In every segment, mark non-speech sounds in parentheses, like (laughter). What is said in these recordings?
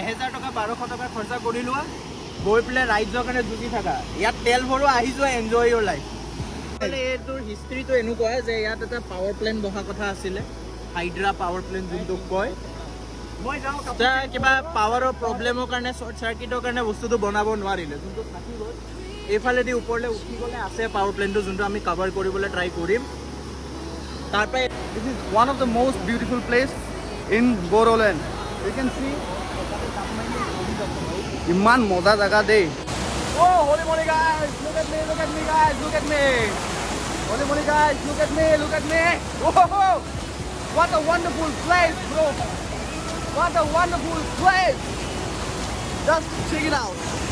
এহেজাৰ টকা বাৰশ টকা খৰচা কৰি লোৱা। গৈ পেলাই ৰাইজৰ কাৰণে যুঁজি থাকা। ইয়াত তেল ভৰোৱা আহি যোৱা এনজয় ইয়ৰ লাইফ এইটোৰ হিষ্ট্ৰীটো এনেকুৱা যে ইয়াত এটা পাৱাৰ প্লেণ্ট বহা কথা আছিলে। হাইড্ৰা পাৱাৰ প্লেণ্ট যোনটোক কয়। কিবা পাৱাৰৰ প্ৰব্লেমৰ কাৰণে শ্বৰ্ট চাৰ্কিটৰ কাৰণে বস্তুটো বনাব নোৱাৰিলে। যোনটো থাকি গ'ল। এইফালেদি ওপৰলৈ উঠি গ'লে আছে পাৱাৰ প্লেণ্টটো যোনটো আমি কাভাৰ কৰিবলৈ ট্ৰাই কৰিম। তাৰ পৰাই This is one of the most beautiful place in Boroland. You can इमान मोदा जगह दे Oh, holy moly guys, look at me, look at me guys, look at me. Holy moly guys, look at me, look at me. Whoa, what a wonderful place, bro. What a wonderful place. Just check it out.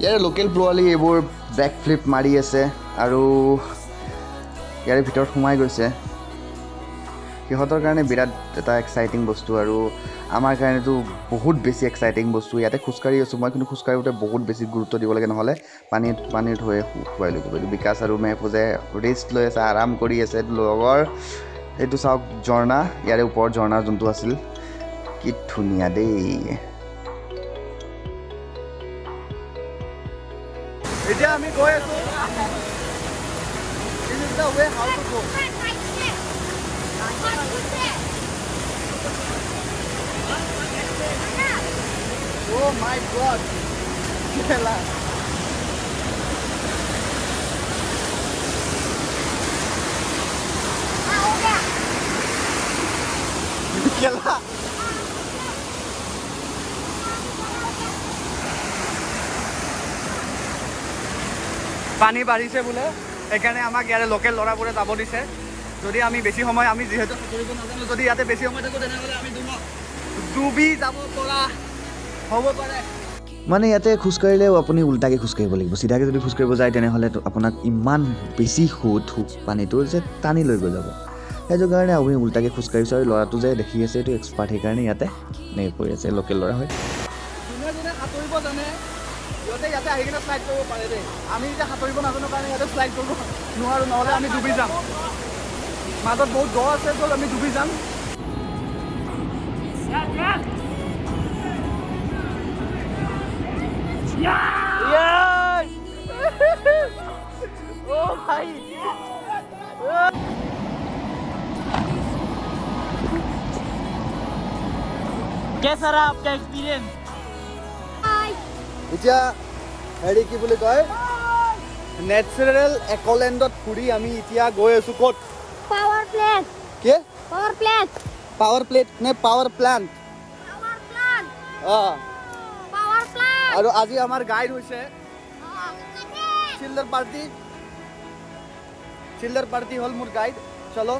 ইয়াৰে local পোৱালি এইবোৰ back flip মাৰি আছে আৰু ইয়াৰে ভিতৰত সোমাই গৈছে। সিহঁতৰ কাৰণে বিৰাট এটা এক্সাইটিং বস্তু আৰু আমাৰ কাৰণেতো বহুত বেছি এক্সাইটিং বস্তু। ইয়াতে খোজকাঢ়ি আছোঁ মই কিন্তু খোজকাঢ়োতে বহুত বেছি গুৰুত্ব দিব লাগে নহ'লে পানীত পানীত হৈ খুৱাই লৈ যাব বিকাশ আৰু মেহফুজে ৰেষ্ট লৈ আছে আৰাম কৰি আছে। লগৰ এইটো চাওক ঝৰ্ণা। ইয়াৰে ওপৰত ঝৰ্ণা যোনটো আছিল কি ধুনীয়া দেই। এতিয়া আমি গৈ আছোঁ This is the way how to go. Oh my god. Kela. Kela. পানী বাঢ়িছে বোলে সেইকাৰণে আমাক ইয়াৰে লোকেল ল'ৰাবোৰে যাব দিছে। যদি আমি বেছি সময় আমি যিহেতু সাঁতুৰিব নাজানো যদি ইয়াতে বেছি সময় থাকোঁ তেনেহ'লে আমি ডুব- যাব পৰা হ'ব পাৰে। মানে ইয়াতে খোজকাঢ়িলেও আপুনি উল্টাকৈ খোজকাঢ়িব লাগিব। চিধাকৈ যদি খোজকাঢ়িব যায় তেনেহ'লে আপোনাক ইমান বেছি সোঁত সোঁত পানীটো যে টানি লৈ গৈ যাব। সেইটো কাৰণে আপুনি উল্টাকৈ খোজকাঢ়িছোঁ আৰু ল'ৰাটো যে দেখি আছে এইটো এক্সপাৰ্ট সেইকাৰণে ইয়াতে এনেকৈ কৰি আছে লোকেল ল'ৰা হয় যোনে যোনে সাঁতুৰিব জানে সিহঁতে ইয়াতে আহি কিনে শ্লাইড কৰিব পাৰে দেই। আমি এতিয়া সাঁতুৰিব নাজানো কাৰণে ইয়াতে শ্লাইড কৰিব নোৱাৰোঁ নহ'লে আমি ডুবি যাম। মাজত বহুত দ আছে য'ত আমি ডুবি যাম। Yes! (laughs) oh ভাই কেঁচা ৰহা আপকা এক্সপিৰিয়েঞ্চ এতিয়া হেৰি কি বুলি কয়? নেচাৰেল একলেণ্ডত ফুৰি আমি এতিয়া গৈ আছোঁ ক'ত? Power plant. কি? Power plant. পাৱাৰ প্লেট নে পাৱাৰ প্লাণ্ট. অঁ. আৰু আজি আমাৰ গাইড হৈছে। চিল্ডাৰ পাৰ্টি চিল্ডাৰ পাৰ্টি হ'ল মোৰ গাইড চলো।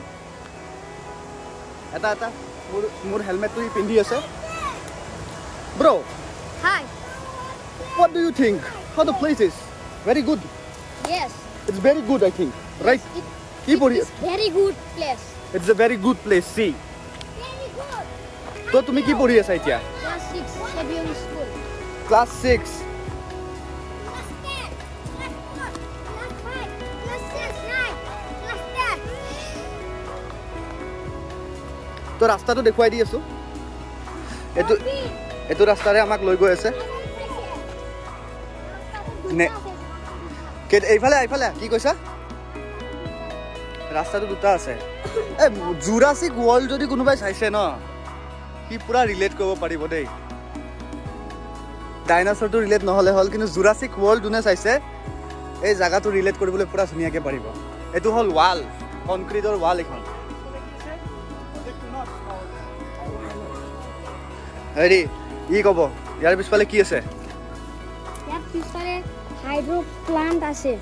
এটা এটা। মোৰ মোৰ হেলমেটটো সি পিন্ধি আছে। Bro' Hi. What do you think how the place is very good Yes. it's very good i think right It, কি পঢ়ি it's very good place. it's a very good place see Very good. তো তুমি কি পঢ়ি আছা এতিয়া Class six, Sabian School. Class ten. Class four. Class five. Class six, nine. Class ten. তো ৰাস্তাটো দেখুৱাই দি আছোঁ এইটো এইটো ৰাস্তাৰে আমাক লৈ গৈ আছে নে- কে- এইফালে এইফালে কি কৈছা? ৰাস্তাটো দুটা আছে। এই জুৰাছিক ৱৰ্ল্ড যদি কোনোবাই চাইছে ন সি পূৰা ৰিলেট কৰিব পাৰিব দেই। ডাইনাছৰটো ৰিলেট নহ'লে হ'ল কিন্তু জুৰাছিক ৱৰ্ল্ড যোনে চাইছে এই জেগাটো ৰিলেট কৰিবলৈ পূৰা ধুনীয়াকৈ পাৰিব। এইটো হ'ল ৱাল কনক্ৰিটৰ ৱাল এইখন। হেৰি ই ক'ব ইয়াৰ পিছফালে কি আছে? পিছফালে হাইড্ৰ প্লান্ট আছে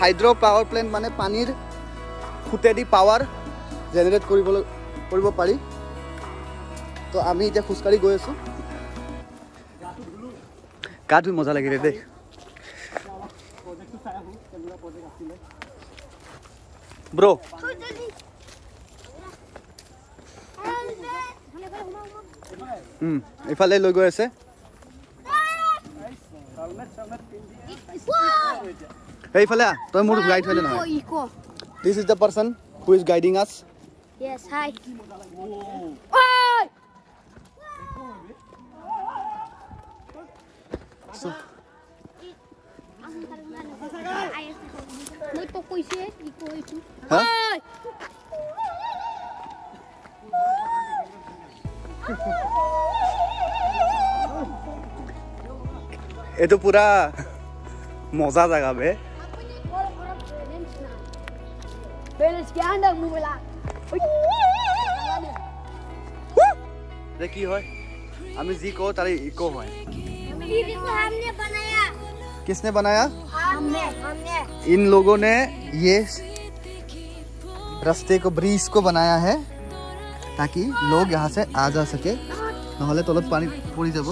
হাইড্ৰ' পাৱাৰ প্লেণ্ট মানে পানীৰ সোঁতেদি পাৱাৰ জেনেৰেট কৰিবলৈ কৰিব পাৰি। তো আমি এতিয়া খোজকাঢ়ি গৈ আছোঁ। গা ধুই মজা লাগিলে দেই। ব্ৰ ইফালে লৈ গৈ আছে। এইফালে তই মোৰ গাইড হয়নে নহয় eco this is the person who is guiding us yes hi মই তো কৈছে ইকো এইটো হা? ঐ! এইটো পুৰা মজা জেগা বে Beres que anda muy la. যে কি হয় আমি যি কওঁ তাৰে ইকো হয় दीदी को हमने बनाया किसने बनाया हमने हमने इन लोगों ने ये रास्ते को ब्रिज को बनाया है ताकि लोग यहाँ से आ जा सके নহ'লে তলত পানী পৰি যাব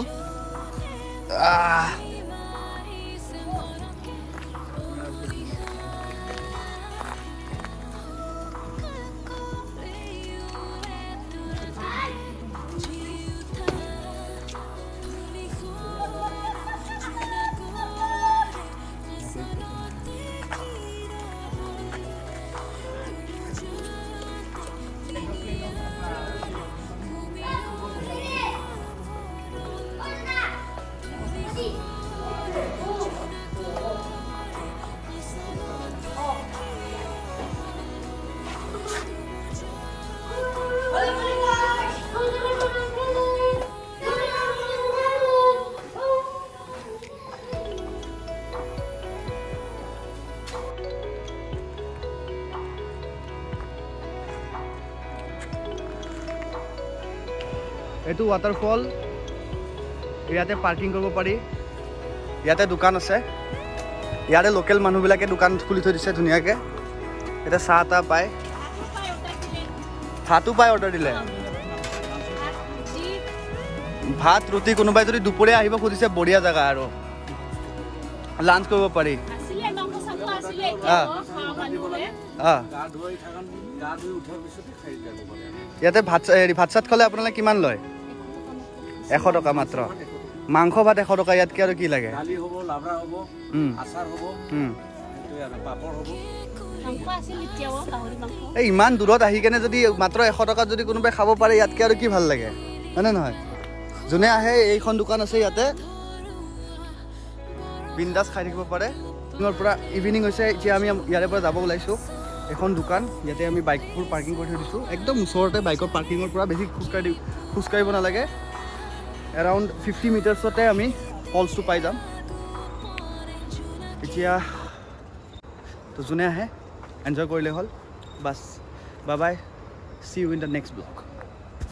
এইটো ৱাটাৰফল ইয়াতে পাৰ্কিং কৰিব পাৰি। ইয়াতে দোকান আছে। ইয়াতে লোকেল মানুহবিলাকে দোকান খুলি থৈ দিছে ধুনীয়াকৈ। ইয়াতে চাহ তাহ পায়। ভাতো পায় অৰ্ডাৰ দিলে। ভাত ৰুটি কোনোবাই যদি দুপৰীয়া আহিব খুজিছে বঢ়িয়া জেগা আৰু। লাঞ্চ কৰিব পাৰি। ইয়াতে ভাত হেৰি ভাত চাত খালে আপোনালোকে কিমান লয়? এশ টকা মাত্ৰ। মাংস ভাত এশ টকা ইয়াতকৈ আৰু কি লাগে? এই ইমান দূৰত আহি কেনে যদি মাত্ৰ এশ টকাত যদি কোনোবাই খাব পাৰে ইয়াতকৈ আৰু কি ভাল লাগে? হয়নে নহয়? যোনে আহে এইখন দোকান আছে ইয়াতে। বিন্দাছ খাই থাকিব পাৰে। দিনৰ পৰা ইভিনিং হৈছে এতিয়া আমি ইয়াৰে পৰা যাব ওলাইছোঁ। এখন দোকান ইয়াতে আমি বাইকবোৰ পাৰ্কিং কৰি থৈ দিছোঁ। একদম ওচৰতে বাইকৰ পাৰ্কিঙৰ পৰা বেছি খোজকাঢ়ি খোজকাঢ়িব নালাগে। এৰাউণ্ড ফিফটি মিটাৰ্ছতে আমি ফলছটো পাই যাম। এতিয়া তো যোনে আহে এনজয় কৰিলে হ'ল। Bus bye bye see you in the next blog